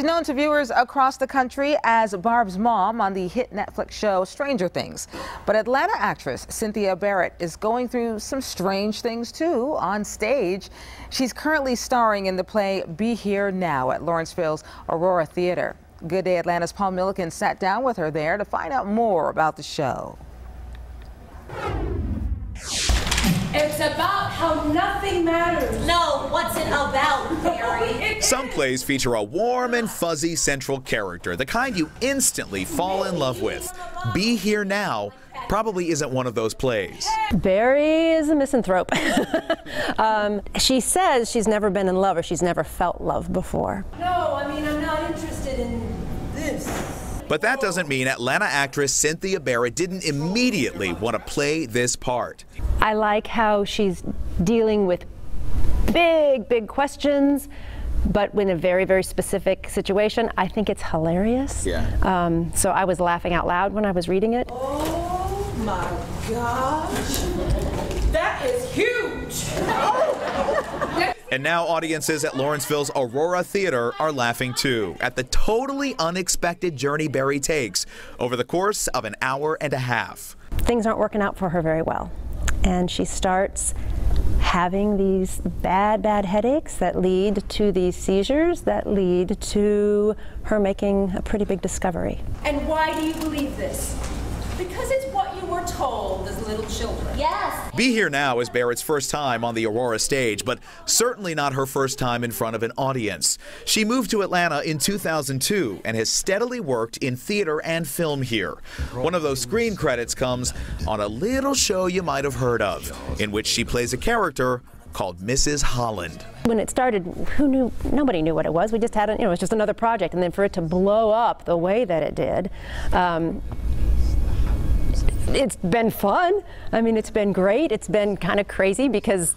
She's known to viewers across the country as Barb's mom on the hit Netflix show Stranger Things. But Atlanta actress Cynthia Barrett is going through some strange things too on stage. She's currently starring in the play Be Here Now at Lawrenceville's Aurora Theater. Good Day Atlanta's Paul Milliken sat down with her there to find out more about the show. It's about how nothing matters. No, what's it about, Bari? Some plays feature a warm and fuzzy central character, the kind you instantly fall in love with. Be Here Now probably isn't one of those plays. Bari is a misanthrope. um, she says she's never been in love or she's never felt love before. No, I mean, I'm not interested in this. But that doesn't mean Atlanta actress Cynthia Barrett didn't immediately want to play this part. I like how she's dealing with big, big questions, but in a very, very specific situation. I think it's hilarious. Yeah. Um, so I was laughing out loud when I was reading it. Oh my gosh. That is huge. And now audiences at Lawrenceville's Aurora Theater are laughing too at the totally unexpected journey Bari takes over the course of an hour and a half. Things aren't working out for her very well. And she starts having these bad, bad headaches that lead to these seizures that lead to her making a pretty big discovery. And why do you believe this? Because it's what you were told as little children. Yes. Be Here Now is Barrett's first time on the Aurora stage, but certainly not her first time in front of an audience. She moved to Atlanta in 2002 and has steadily worked in theater and film here. One of those screen credits comes on a little show you might have heard of, in which she plays a character called Mrs. Holland. When it started, who knew? Nobody knew what it was. We just had, a, you know, it was just another project, and then for it to blow up the way that it did, um, it's been fun. I mean, it's been great. It's been kind of crazy because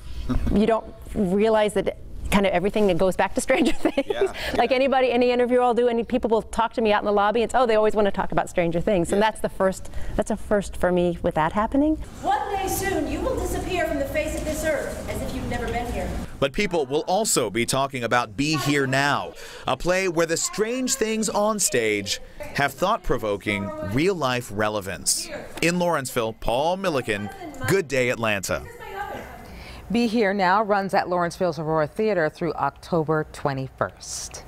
you don't realize that kind of everything that goes back to Stranger Things. Yeah, like anybody, any interview I'll do, any people will talk to me out in the lobby. It's oh, they always want to talk about Stranger Things, yeah. and that's the first. That's a first for me with that happening. One day soon, you will disappear from the face of this earth as if you've never been here. But people will also be talking about Be Here Now, a play where the strange things on stage have thought-provoking, real-life relevance. In Lawrenceville, Paul Milliken, Good Day Atlanta. Be Here Now runs at Lawrenceville's Aurora Theater through October 21st.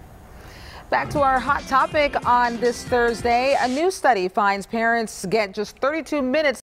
Back to our hot topic on this Thursday. A new study finds parents get just 32 minutes